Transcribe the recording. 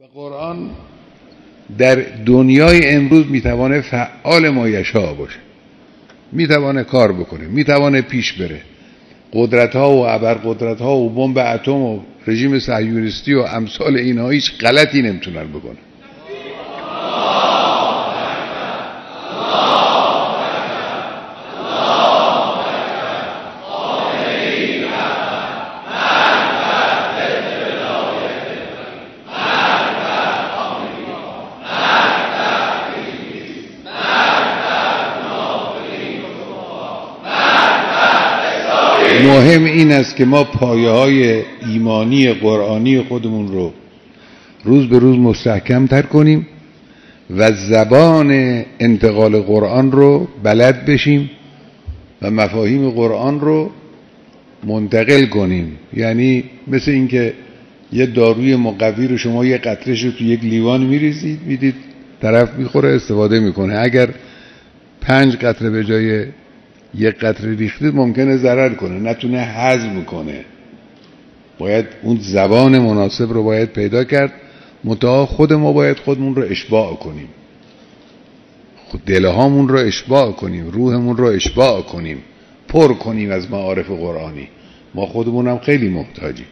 و قرآن در دنیای امروز می‌توانه فعال مایشا باشه. می‌توانه کار بکنه می‌توانه پیش بره. قدرت ها و ابرقدرت ها و بمب اتم و رژیم صهیونیستی و امثال اینها هیچ غلطی نمی‌تونن بکنه مهم این است که ما پایه های ایمانی قرآنی خودمون رو روز به روز مستحکم تر کنیم و زبان انتقال قرآن رو بلد بشیم و مفاهیم قرآن رو منتقل کنیم. یعنی مثل اینکه یه داروی مقوی رو شما یه قطرش رو تو یک لیوان میریزید می‌دید طرف می‌خوره استفاده می‌کنه. اگر پنج قطره به جای یک قطره ریختید ممکنه ضرر کنه نتونه هضم کنه. باید اون زبان مناسب رو باید پیدا کرد. متها خود ما باید خودمون رو اشباع کنیم. خود دلهامون رو اشباع کنیم روحمون رو اشباع کنیم. پر کنیم از معارف قرآنی. ما خودمون هم خیلی محتاجیم.